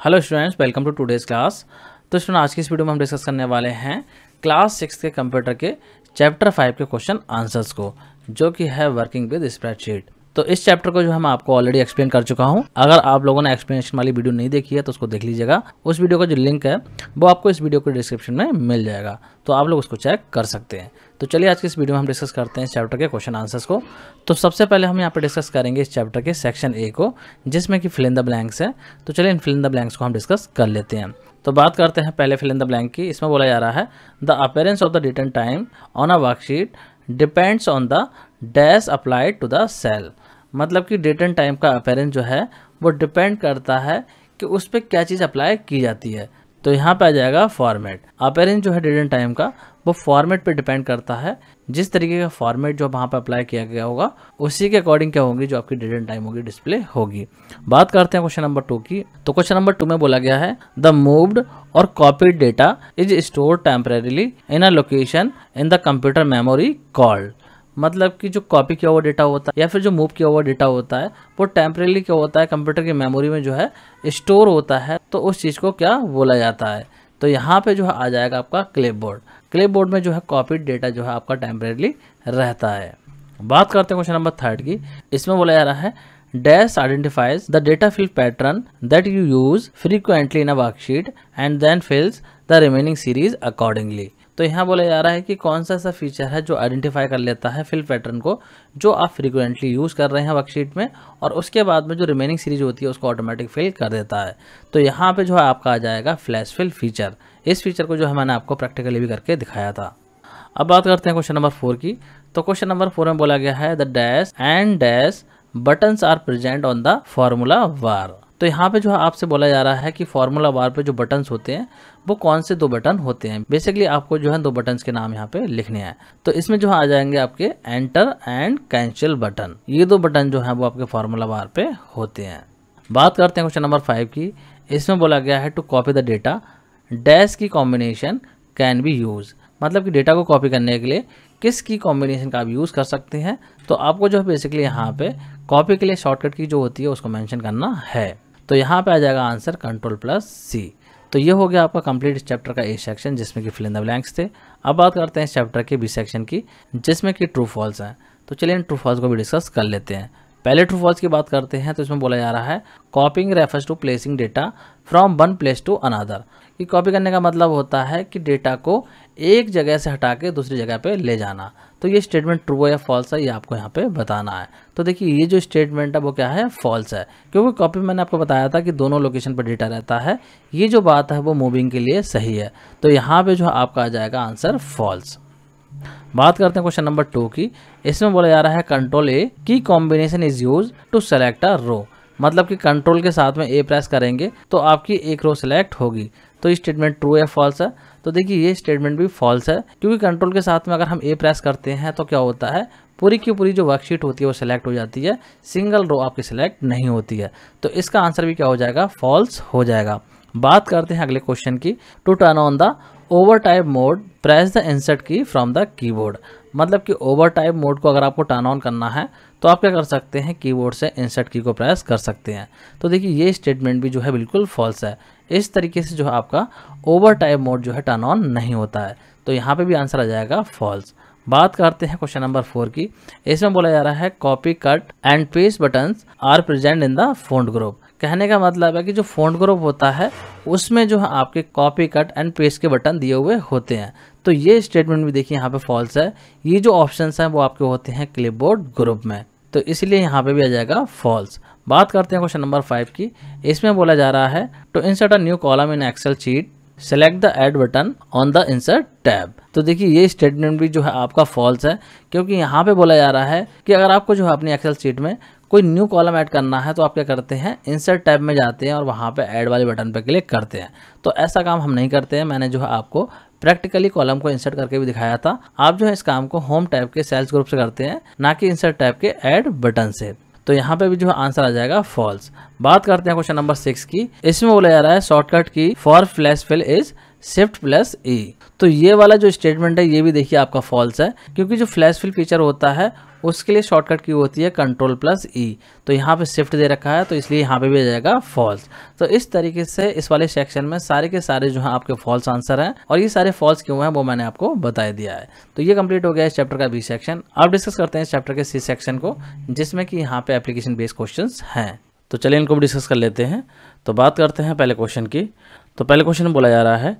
Hello students welcome to today's class तो student आज की इस वीडियो में हम डिस्कस करने वाले हैं क्लास सिक्स के कंप्यूटर के चैप्टर फाइव के क्वेश्चन आंसर्स को, जो कि है वर्किंग विद स्प्रेडशीट तो इस चैप्टर को जो है मैं आपको ऑलरेडी एक्सप्लेन कर चुका हूँ। अगर आप लोगों ने एक्सप्लेनेशन वाली वीडियो नहीं देखी है तो उसको देख लीजिएगा। उस वीडियो का जो लिंक है, वो आपको इस वीडियो के डिस्क्रिप्शन में मिल जाएगा। तो आप लोग उसको चेक कर सकते हैं। तो चलिए आज के इस वीडियो में हम डिस्कस करते हैं इस चैप्टर के क्वेश्चन आंसर्स को। तो सबसे पहले हम यहाँ पर डिस्कस करेंगे इस चैप्टर के सेक्शन ए को, जिसमें कि फिल इन द ब्लैंक्स है। तो चलिए इन फिल इन द ब्लैंक्स को हम डिस्कस कर लेते हैं। तो बात करते हैं पहले फिल इन द ब्लैंक की। इसमें बोला जा रहा है, the appearance of the return time on a worksheet depends on the dash applied to the cell. मतलब कि डेट एंड टाइम का अपेरेंस जो है, वो डिपेंड करता है कि उस पर क्या चीज़ अप्लाई की जाती है। तो यहाँ पे आ जाएगा फॉर्मेट। अपेरेंस जो है डेट एंड टाइम का वो फॉर्मेट पे डिपेंड करता है, जिस तरीके का फॉर्मेट जो वहाँ पे अप्लाई किया गया होगा, उसी के अकॉर्डिंग क्या होगी, जो आपकी डेट एंड टाइम होगी डिस्प्ले होगी। बात करते हैं क्वेश्चन नंबर टू की। तो क्वेश्चन नंबर टू में बोला गया है द मूव्ड और copied data is stored temporarily in a location in the computer memory called मतलब कि जो कॉपी किया हुआ डेटा होता है, या फिर जो मूव किया हुआ डेटा होता है, वो टेम्परेली क्या होता है कंप्यूटर की मेमोरी में जो है स्टोर होता है तो उस चीज़ को क्या बोला जाता है? तो यहाँ पे जो है आ जाएगा आपका क्लिप बोर्ड क्लिप बोर्ड में जो है कॉपीड डेटा जो है आपका टेम्परेली रहता है। बात करते हैं क्वेश्चन नंबर थर्ड की। इसमें बोला जा रहा है dash identifies the data fill pattern that you use frequently in a worksheet and then fills the remaining series accordingly तो यहाँ बोला जा रहा है कि कौन सा ऐसा फीचर है जो आइडेंटिफाई कर लेता है फिल पैटर्न को, जो आप फ्रीक्वेंटली यूज़ कर रहे हैं वर्कशीट में, और उसके बाद में जो रिमेनिंग सीरीज़ होती है, उसको ऑटोमेटिक फिल कर देता है। तो यहाँ पे जो है आपका आ जाएगा फ्लैश फिल फीचर इस फीचर को जो है मैंने आपको प्रैक्टिकली भी करके दिखाया था। अब बात करते हैं क्वेश्चन नंबर फोर की। तो क्वेश्चन नंबर फोर में बोला गया है the dash and dash buttons are present on the formula bar तो यहाँ पे जो है आपसे बोला जा रहा है कि फॉर्मूला बार पे जो बटन्स होते हैं, वो कौन से दो बटन होते हैं? बेसिकली आपको जो है दो बटन्स के नाम यहाँ पे लिखने हैं। तो इसमें जो है आ जाएँगे आपके एंटर एंड कैंसिल बटन ये दो बटन जो है वो आपके फॉर्मूला बार पे होते हैं। बात करते हैं क्वेश्चन नंबर फाइव की। इसमें बोला गया है to copy the data dash की कॉम्बिनेशन कैन बी यूज़ मतलब कि डेटा को कॉपी करने के लिए किस की कॉम्बिनेशन का आप यूज़ कर सकते हैं? तो आपको जो है बेसिकली यहाँ पे कॉपी के लिए शॉर्टकट की जो होती है, उसको मेंशन करना है। तो यहाँ पे आ जाएगा आंसर कंट्रोल प्लस सी तो ये हो गया आपका कंप्लीट इस चैप्टर का ए सेक्शन जिसमें कि फिल इन द ब्लैंक्स थे। अब बात करते हैं इस चैप्टर के बी सेक्शन की, जिसमें कि ट्रू फॉल्स हैं। तो चलिए इन ट्रू फॉल्स को भी डिस्कस कर लेते हैं। पहले ट्रू फॉल्स की बात करते हैं तो इसमें बोला जा रहा है copying refers to placing data from one place to another कि कॉपी करने का मतलब होता है कि डेटा को एक जगह से हटा के दूसरी जगह पे ले जाना। तो ये स्टेटमेंट ट्रू है या फॉल्स है, ये आपको यहाँ पे बताना है। तो देखिए, ये जो स्टेटमेंट है, वो क्या है? फॉल्स है। क्योंकि कॉपी मैंने आपको बताया था कि दोनों लोकेशन पर डेटा रहता है। ये जो बात है, वो मूविंग के लिए सही है। तो यहाँ पर जो आपका आ जाएगा आंसर फॉल्स बात करते हैं क्वेश्चन नंबर टू की। इसमें बोला जा रहा है control A key combination is use to select a row मतलब कि कंट्रोल के साथ में ए प्रेस करेंगे तो आपकी एक रो सेलेक्ट होगी। तो ये स्टेटमेंट ट्रू है फॉल्स है? तो देखिए, ये स्टेटमेंट भी फॉल्स है। क्योंकि कंट्रोल के साथ में अगर हम ए प्रेस करते हैं तो क्या होता है? पूरी की पूरी जो वर्कशीट होती है, वो सिलेक्ट हो जाती है। सिंगल रो आपकी सिलेक्ट नहीं होती है। तो इसका आंसर भी क्या हो जाएगा? फॉल्स हो जाएगा। बात करते हैं अगले क्वेश्चन की। To turn on the over type mode press the insert key from the keyboard मतलब कि ओवर टाइप मोड को अगर आपको टर्न ऑन करना है तो आप क्या कर सकते हैं कीबोर्ड से इंसर्ट की को प्रेस कर सकते हैं। तो देखिए, ये स्टेटमेंट भी जो है बिल्कुल फॉल्स है। इस तरीके से जो है आपका ओवर टाइप मोड जो है टर्न ऑन नहीं होता है। तो यहाँ पे भी आंसर आ जाएगा फॉल्स बात करते हैं क्वेश्चन नंबर फोर की। इसमें बोला जा रहा है copy cut and paste button are present in the phone group कहने का मतलब है कि जो फ़ोन ग्रुप होता है, उसमें जो है आपके कॉपी कट एंड पेस्ट के बटन दिए हुए होते हैं। तो ये स्टेटमेंट भी देखिए यहाँ पे फॉल्स है। ये जो ऑप्शन हैं, वो आपके होते हैं क्लिपबोर्ड ग्रुप में। तो इसलिए यहाँ पे भी आ जाएगा फॉल्स बात करते हैं क्वेश्चन नंबर फाइव की। इसमें बोला जा रहा है to insert a new column in Excel sheet select the add button on the insert tab तो देखिए ये स्टेटमेंट भी जो है आपका फॉल्स है, क्योंकि यहाँ पे बोला जा रहा है कि अगर आपको जो है अपनी एक्सेल शीट में कोई न्यू कॉलम ऐड करना है तो आप क्या करते हैं? इंसर्ट टैब में जाते हैं और वहाँ पे ऐड वाले बटन पे क्लिक करते हैं। तो ऐसा काम हम नहीं करते हैं। मैंने जो है आपको प्रैक्टिकली कॉलम को इंसर्ट करके भी दिखाया था। आप जो है इस काम को होम टैब के सेल्स ग्रुप से करते हैं, ना कि इंसर्ट टैब के ऐड बटन से। तो यहाँ पे भी जो है आंसर आ जाएगा फॉल्स बात करते हैं क्वेश्चन नंबर सिक्स की। इसमें बोला जा रहा है shortcut key for flash fill is shift plus E तो ये वाला जो स्टेटमेंट है, ये भी देखिए आपका फॉल्स है। क्योंकि जो फ्लैश फिल फीचर होता है उसके लिए शॉर्टकट की होती है कंट्रोल प्लस ई तो यहाँ पे शिफ्ट दे रखा है तो इसलिए यहाँ पे भी जाएगा फॉल्स तो इस तरीके से इस वाले सेक्शन में सारे के सारे जो है आपके फॉल्स आंसर हैं, और ये सारे फॉल्स क्यों हैं वो मैंने आपको बता दिया है। तो ये कंप्लीट हो गया इस चैप्टर का बी सेक्शन अब डिस्कस करते हैं इस चैप्टर के सी सेक्शन को, जिसमें कि यहाँ पे एप्लीकेशन बेस्ड क्वेश्चन हैं। तो चलिए इनको भी डिस्कस कर लेते हैं। तो बात करते हैं पहले क्वेश्चन की। तो पहले क्वेश्चन बोला जा रहा है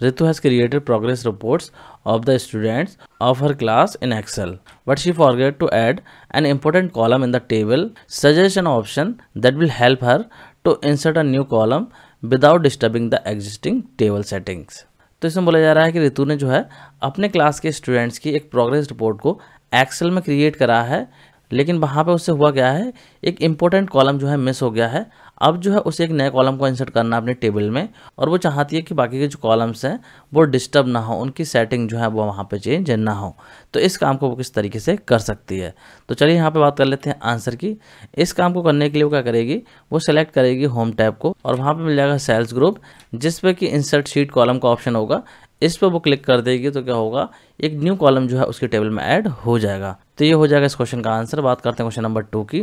Ritu has created progress reports of the students of her class in Excel, but she forgot to add an important column in the table suggestion option that will help her to insert a new column without disturbing the existing table settings. तो इसमें बोला जा रहा है कि रितु ने जो है अपने क्लास के स्टूडेंट्स की एक प्रोग्रेस रिपोर्ट को एक्सेल में क्रिएट करा है लेकिन वहाँ पे उससे हुआ क्या है? एक इम्पोर्टेंट कॉलम जो है मिस हो गया है। अब जो है उसे एक नए कॉलम को इंसर्ट करना है अपने टेबल में और वो चाहती है कि बाकी के जो कॉलम्स हैं, वो डिस्टर्ब ना हो, उनकी सेटिंग जो है वो वहाँ पे चेंज ना हो। तो इस काम को वो किस तरीके से कर सकती है? तो चलिए यहाँ पे बात कर लेते हैं आंसर की। इस काम को करने के लिए वो क्या करेगी? वो सेलेक्ट करेगी होम टैब को और वहाँ पर मिल जाएगा सेल्स ग्रुप जिसपे कि इंसर्ट शीट कॉलम का ऑप्शन होगा। इस पर वो क्लिक कर देगी तो क्या होगा, एक न्यू कॉलम जो है उसके टेबल में ऐड हो जाएगा। तो ये हो जाएगा इस क्वेश्चन का आंसर बात करते हैं क्वेश्चन नंबर टू की।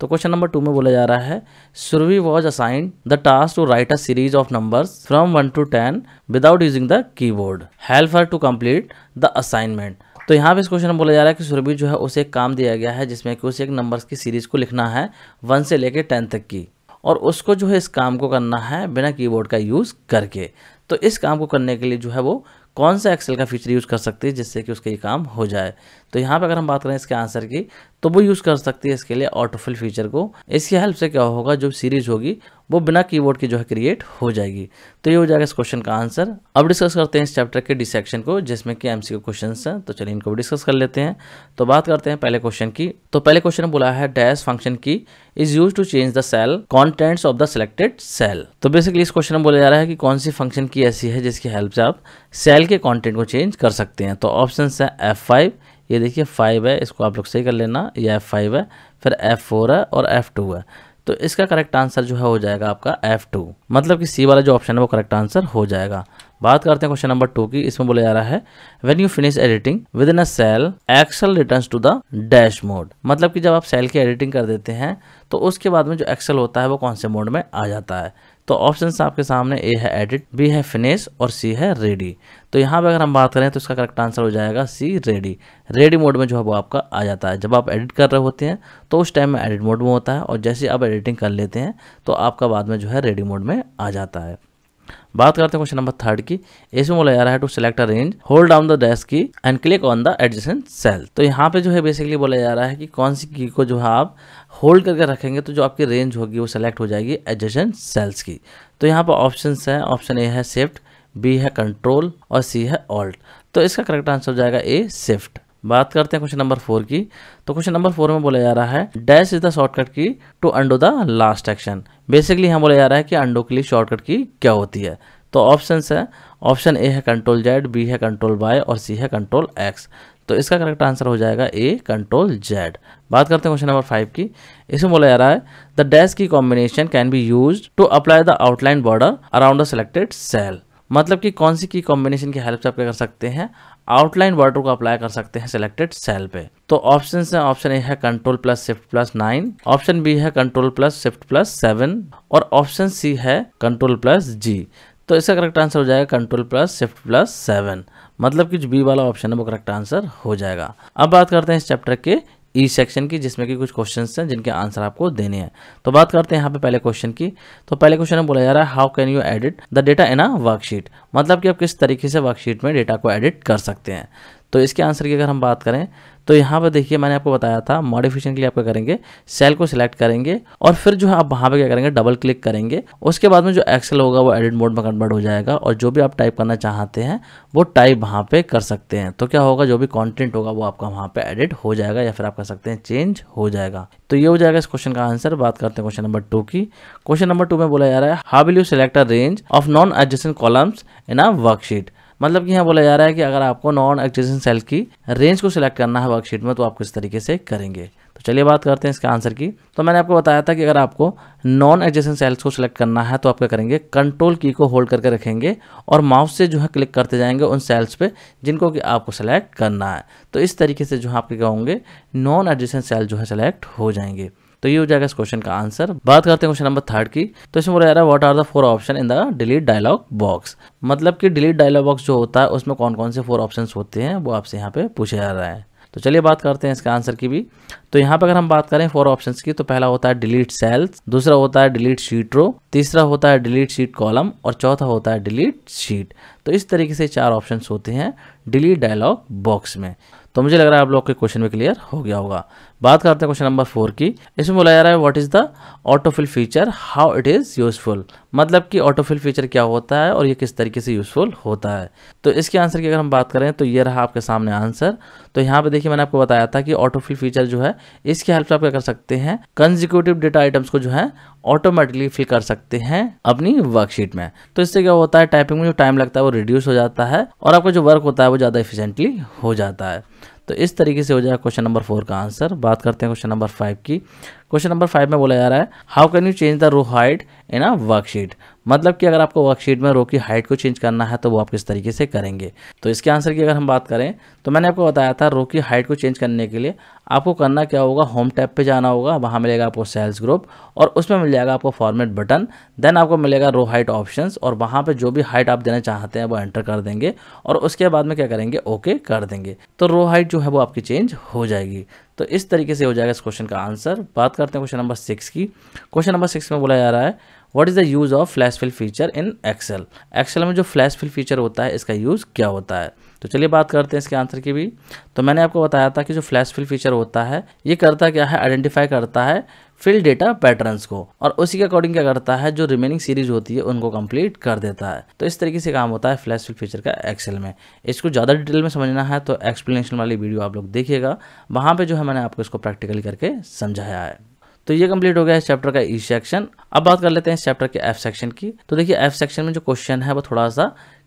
तो क्वेश्चन नंबर टू में बोला जा रहा है Survi was assigned the task to write a series of numbers from one to ten without using the keyboard help her to complete the assignment तो यहाँ पे इस क्वेश्चन में बोला जा रहा है कि सुरभि जो है उसे एक काम दिया गया है, जिसमें कि उसे एक नंबर्स की सीरीज़ को लिखना है वन से लेकर टेन तक की। और उसको जो है इस काम को करना है बिना कीबोर्ड का यूज़ करके। तो इस काम को करने के लिए जो है वो कौन सा एक्सेल का फीचर यूज़ कर सकती है जिससे कि उसका ये काम हो जाए? तो यहाँ पे अगर हम बात करें इसके आंसर की तो वो यूज़ कर सकती है इसके लिए ऑटोफिल फीचर को। इसकी हेल्प से क्या होगा? जो सीरीज़ होगी, वो बिना कीबोर्ड की जो है क्रिएट हो जाएगी। तो ये हो जाएगा इस क्वेश्चन का आंसर अब डिस्कस करते हैं इस चैप्टर के डिसेक्शन को, जिसमें कि एमसीक्यू क्वेश्चन हैं। तो चलिए इनको भी डिस्कस कर लेते हैं। तो बात करते हैं पहले क्वेश्चन की। तो पहले क्वेश्चन बोला है dash function key is use to change the cell contents of the selected cell तो बेसिकली इस क्वेश्चन में बोला जा रहा है कि कौन सी फ़ंक्शन की ऐसी है जिसकी हेल्प से आप सेल के कंटेंट को चेंज कर सकते हैं। तो ऑप्शन है एफ़ फाइव ये देखिए फाइव है, इसको आप लोग सही कर लेना, ये एफ़ फाइव है, फिर एफ़ फोर है और एफ़ टू है। तो इसका करेक्ट आंसर जो है, हो जाएगा आपका एफ़ टू मतलब कि सी वाला जो ऑप्शन है, वो करेक्ट आंसर हो जाएगा। बात करते हैं क्वेश्चन नंबर टू की, इसमें बोला जा रहा है when you finish editing within a cell Excel returns to the dash mode मतलब कि जब आप सेल की एडिटिंग कर देते हैं तो उसके बाद में जो एक्सेल होता है, वो कौन से मोड में आ जाता है? तो ऑप्शन आपके सामने ए है एडिट बी है फिनिश और सी है रेडी तो यहाँ पे अगर हम बात करें तो इसका करेक्ट आंसर हो जाएगा सी रेडी रेडी मोड में जो है, वो आपका आ जाता है। जब आप एडिट कर रहे होते हैं तो उस टाइम में एडिट मोड में होता है और जैसे आप एडिटिंग कर लेते हैं तो आपका बाद में जो है रेडी मोड में आ जाता है। बात करते हैं क्वेश्चन नंबर थर्ड की। इसमें बोला जा रहा है to select a range hold down the desk key and click on the adjacent cell तो यहाँ पे जो है बेसिकली बोला जा रहा है कि कौन सी की को जो है आप होल्ड करके रखेंगे तो जो आपकी रेंज होगी वो सेलेक्ट हो जाएगी एडजेसेंट सेल्स की। तो यहाँ पर ऑप्शन है ऑप्शन ए है शिफ्ट बी है कंट्रोल और सी है ऑल्ट तो इसका करेक्ट आंसर हो जाएगा ए शिफ्ट बात करते हैं क्वेश्चन नंबर फोर की। तो क्वेश्चन नंबर फोर में बोला जा रहा है dash is the shortcut key to undo the last action basically यहाँ बोला जा रहा है कि अंडो के लिए शॉर्टकट की क्या होती है। तो ऑप्शन है। ऑप्शन ए है कंट्रोल जेड बी है कंट्रोल वाई और सी है कंट्रोल एक्स तो इसका करेक्ट आंसर हो जाएगा ए कंट्रोल जेड बात करते हैं क्वेश्चन नंबर फाइव की। इसमें बोला जा रहा है the dash key combination can be use to apply the outline border around the selected cell मतलब कि कौन सी की कॉम्बिनेशन की हेल्प से आप क्या कर सकते हैं? आउटलाइन बॉर्डर को अप्लाई कर सकते हैं सिलेक्टेड सेल पे। तो ऑप्शन है ऑप्शन ए है control plus shift plus nine option B है control plus shift plus seven और ऑप्शन सी है कंट्रोल प्लस जी तो इसका करेक्ट आंसर हो जाएगा control plus shift plus seven मतलब कि जो बी वाला ऑप्शन है, वो करेक्ट आंसर हो जाएगा। अब बात करते हैं इस चैप्टर के ई e सेक्शन की, जिसमें कि कुछ क्वेश्चंस हैं, जिनके आंसर आपको देने हैं। तो बात करते हैं यहाँ पे पहले क्वेश्चन की। तो पहले क्वेश्चन में बोला जा रहा है how can you edit the data in a worksheet मतलब कि आप किस तरीके से वर्कशीट में डेटा को एडिट कर सकते हैं। तो इसके आंसर की अगर हम बात करें तो यहाँ पर देखिए मैंने आपको बताया था मॉडिफिकेशन के लिए आप क्या करेंगे सेल को सिलेक्ट करेंगे, और फिर जो है आप वहाँ पे क्या करेंगे डबल क्लिक करेंगे। उसके बाद में जो एक्सेल होगा वो एडिट मोड में कन्वर्ट हो जाएगा, और जो भी आप टाइप करना चाहते हैं, वो टाइप वहाँ पे कर सकते हैं। तो क्या होगा, जो भी कॉन्टेंट होगा वो आपका वहाँ पर एडिट हो जाएगा, या फिर आप कर सकते हैं चेंज हो जाएगा। तो ये हो जाएगा इस क्वेश्चन का आंसर बात करते हैं क्वेश्चन नंबर टू की। क्वेश्चन नंबर टू में बोला जा रहा है how will you select a range of non adjacent columns in a worksheet मतलब कि यहाँ बोला जा रहा है कि अगर आपको नॉन एक्जिस्टिंग सेल की रेंज को सिलेक्ट करना है वर्कशीट में तो आप किस तरीके से करेंगे? तो चलिए बात करते हैं इसके आंसर की। तो मैंने आपको बताया था कि अगर आपको नॉन एडजेसेंट सेल्स को सिलेक्ट करना है तो आप क्या करेंगे? कंट्रोल की को होल्ड करके रखेंगे और माउस से जो है क्लिक करते जाएँगे उन सेल्स पे जिनको कि आपको सेलेक्ट करना है। तो इस तरीके से जो है आपके क्या होंगे? नॉन एडजेसेंट सेल जो है सेलेक्ट हो जाएँगे। तो ये हो जाएगा इस क्वेश्चन का आंसर बात करते हैं क्वेश्चन नंबर थर्ड की। तो इसमें बोला जा रहा है what are the four option in the delete dialog box मतलब कि डिलीट डायलॉग बॉक्स जो होता है, उसमें कौन कौन से फोर ऑप्शन होते हैं, वो आपसे यहाँ पे पूछा जा रहा है। तो चलिए बात करते हैं इसका आंसर की भी। तो यहाँ पे अगर हम बात करें फोर ऑप्शंस की तो पहला होता है डिलीट सेल्स दूसरा होता है डिलीट शीट रो तीसरा होता है डिलीट शीट कॉलम और चौथा होता है डिलीट शीट तो इस तरीके से चार ऑप्शंस होते हैं डिलीट डायलॉग बॉक्स में। तो मुझे लग रहा है आप लोग के क्वेश्चन में क्लियर हो गया होगा। बात करते हैं क्वेश्चन नंबर फोर की। इसमें बोला जा रहा है what is the autofill feature how it is useful मतलब कि ऑटोफिल फीचर क्या होता है और ये किस तरीके से यूजफुल होता है? तो इसके आंसर की अगर हम बात करें तो ये रहा आपके सामने आंसर तो यहाँ पे देखिए, मैंने आपको बताया था कि ऑटोफिल फीचर जो है, इसकी हेल्प से आप क्या कर सकते हैं? कंजिक्यूटिव डेटा आइटम्स को जो है ऑटोमेटिकली फिल कर सकते हैं अपनी वर्कशीट में। तो इससे क्या होता है? टाइपिंग में जो टाइम लगता है वो रिड्यूस हो जाता है और आपका जो वर्क होता है वो ज़्यादा इफिशेंटली हो जाता है। तो इस तरीके से हो जाएगा क्वेश्चन नंबर फोर का आंसर बात करते हैं क्वेश्चन नंबर फाइव की। क्वेश्चन नंबर फाइव में बोला जा रहा है how can you change the row height in a worksheet मतलब कि अगर आपको वर्कशीट में रो की हाइट को चेंज करना है तो वो आप किस तरीके से करेंगे? तो इसके आंसर की अगर हम बात करें तो मैंने आपको बताया था रो की हाइट को चेंज करने के लिए आपको करना क्या होगा? होम टैब पे जाना होगा, वहाँ मिलेगा आपको सेल्स ग्रुप और उसमें मिल जाएगा आपको फॉर्मेट बटन देन आपको मिलेगा रो हाइट ऑप्शंस और वहाँ पे जो भी हाइट आप देना चाहते हैं वो एंटर कर देंगे और उसके बाद में क्या करेंगे? ओके कर देंगे। तो रो हाइट जो है वो आपकी चेंज हो जाएगी। तो इस तरीके से हो जाएगा इस क्वेश्चन का आंसर बात करते हैं क्वेश्चन नंबर सिक्स की। क्वेश्चन नंबर सिक्स में बोला जा रहा है what is the use of flash fill feature in Excel Excel में जो फ्लैश फिल फीचर होता है, इसका यूज़ क्या होता है? तो चलिए बात करते हैं इसके आंसर की भी। तो मैंने आपको बताया था कि जो फ्लैश फिल फीचर होता है, ये करता क्या है? आइडेंटिफाई करता है फिल डेटा पैटर्न्स को और उसी के अकॉर्डिंग क्या करता है? जो रिमेनिंग सीरीज़ होती है, उनको कंप्लीट कर देता है। तो इस तरीके से काम होता है फ्लैश फिल फीचर का एक्सेल में। इसको ज़्यादा डिटेल में समझना है तो एक्सप्लेनेशन वाली वीडियो आप लोग देखिएगा। वहाँ पर जो है मैंने आपको इसको प्रैक्टिकली करके समझाया है। तो ये कंप्लीट हो गया इस चैप्टर का ई सेक्शन अब बात कर लेते हैं इस चैप्टर के एफ़ सेक्शन की। तो देखिए एफ़ सेक्शन में जो क्वेश्चन है वो थोड़ा सा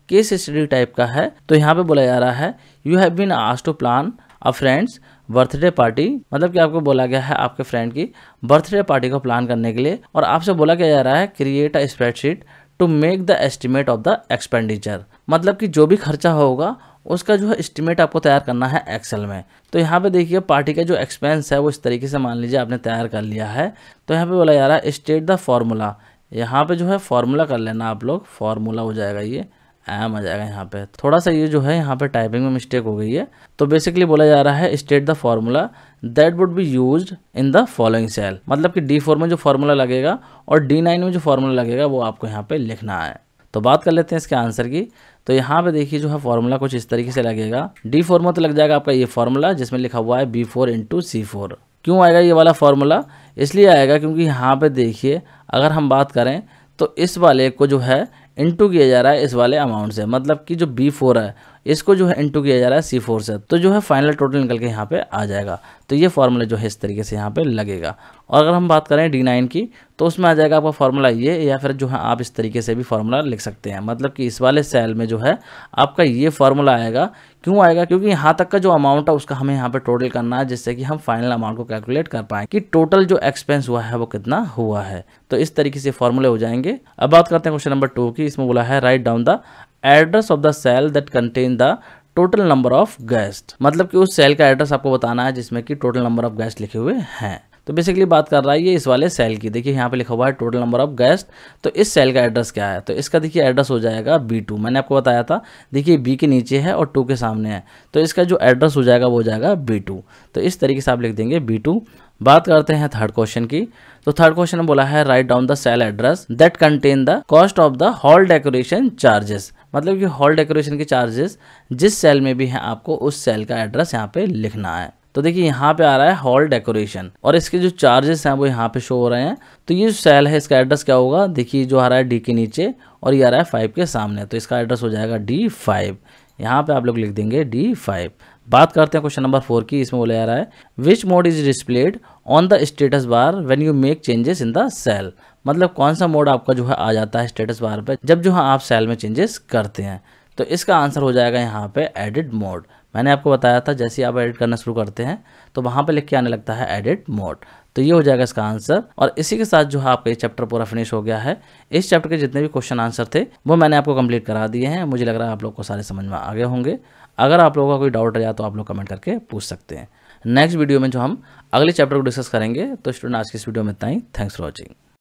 केस स्टडी टाइप का है। तो यहाँ पे बोला जा रहा है you have been asked to plan a friend's birthday party मतलब कि आपको बोला गया है आपके फ्रेंड की बर्थडे पार्टी को प्लान करने के लिए और आपसे बोला क्या जा रहा है create a spreadsheet to make the estimate of the expenditure मतलब कि जो भी खर्चा होगा उसका जो है एस्टिमेट आपको तैयार करना है एक्सेल में। तो यहाँ पे देखिए पार्टी का जो एक्सपेंस है वो इस तरीके से मान लीजिए आपने तैयार कर लिया है। तो यहाँ पे बोला जा रहा है स्टेट द फार्मूला यहाँ पे जो है फार्मूला कर लेना आप लोग। फार्मूला हो जाएगा ये एम आ जाएगा यहाँ पे। थोड़ा सा ये जो है, यहाँ पे टाइपिंग में मिस्टेक हो गई है। तो बेसिकली बोला जा रहा है state the formula that would be use in the following cell मतलब कि डी फोर में जो फार्मूला लगेगा और डी नाइन में जो फार्मूला लगेगा, वो आपको यहाँ पे लिखना है। तो बात कर लेते हैं इसके आंसर की। तो यहाँ पे देखिए जो है फॉर्मूला कुछ इस तरीके से लगेगा। डी फोर में तो लग जाएगा आपका ये फॉर्मूला, जिसमें लिखा हुआ है B four into C four क्यों आएगा ये वाला फॉर्मूला? इसलिए आएगा क्योंकि यहाँ पे देखिए, अगर हम बात करें तो इस वाले को जो है इंटू किया जा रहा है इस वाले अमाउंट से। मतलब कि जो बी फोर है इसको जो है इंटू किया जा रहा है सी फोर से। तो जो है फाइनल टोटल निकल के यहाँ पे आ जाएगा। तो ये फॉर्मूला जो है इस तरीके से यहाँ पे लगेगा। और अगर हम बात करें डी नाइन की तो उसमें आ जाएगा आपका फॉर्मूला ये या फिर जो है आप इस तरीके से भी फॉर्मूला लिख सकते हैं। मतलब कि इस वाले सेल में जो है आपका ये फॉर्मूला आएगा। क्यों आएगा? क्योंकि यहाँ तक का जो अमाउंट है, उसका हमें यहाँ पे टोटल करना है, जिससे कि हम फाइनल अमाउंट को कैलकुलेट कर पाए कि टोटल जो एक्सपेंस हुआ है, वो कितना हुआ है। तो इस तरीके से फॉर्मूले हो जाएँगे। अब बात करते हैं क्वेश्चन नंबर टू की। इसमें बोला है write down the address of the cell that contain the total number of guest मतलब कि उस सेल का एड्रेस आपको बताना है जिसमें कि टोटल नंबर ऑफ़ गेस्ट लिखे हुए हैं। तो बेसिकली बात कर रहा है ये इस वाले सेल की। देखिए यहाँ पे लिखा हुआ है टोटल नंबर ऑफ़ गेस्ट तो इस सेल का एड्रेस क्या है? तो इसका देखिए एड्रेस हो जाएगा बी टू मैंने आपको बताया था, देखिए बी के नीचे है और टू के सामने है। तो इसका जो एड्रेस हो जाएगा वो हो जाएगा बी टू तो इस तरीके से आप लिख देंगे बी टू बात करते हैं थर्ड क्वेश्चन की। तो थर्ड क्वेश्चन बोला है write down the cell address that contain the cost of the hall decoration charges मतलब कि हॉल डेकोरेशन के चार्जेस जिस सेल में भी है आपको उस सेल का एड्रेस यहाँ पे लिखना है। तो देखिए, यहाँ पे आ रहा है हॉल डेकोरेशन और इसके जो चार्जेस हैं वो यहाँ पे शो हो रहे हैं। तो ये जो सेल है, इसका एड्रेस क्या होगा? देखिए, जो आ रहा है डी के नीचे और ये आ रहा है फाइव के सामने। तो इसका एड्रेस हो जाएगा डी फाइव यहाँ पे आप लोग लिख देंगे डी फाइव बात करते हैं क्वेश्चन नंबर फोर की, इसमें बोला जा रहा है which mode is displayed on the status bar when you make changes in the cell मतलब कौन सा मोड आपका जो है आ जाता है स्टेटस बार पे जब जो है आप सेल में चेंजेस करते हैं। तो इसका आंसर हो जाएगा यहाँ पे एडिट मोड मैंने आपको बताया था जैसे आप एडिट करना शुरू करते हैं तो वहाँ पर लिख के आने लगता है एडिट मोड तो ये हो जाएगा इसका आंसर और इसी के साथ जो है आपका ये चैप्टर पूरा फिनिश हो गया है। इस चैप्टर के जितने भी क्वेश्चन आंसर थे, वो मैंने आपको कंप्लीट करा दिए हैं। मुझे लग रहा है आप लोग को सारे समझ में आ गए होंगे। अगर आप लोगों का कोई डाउट रहा तो आप लोग कमेंट करके पूछ सकते हैं। नेक्स्ट वीडियो में जो हम अगले चैप्टर को डिस्कस करेंगे तो स्टूडेंट आज की इस वीडियो में इतना ही। Thanks for watching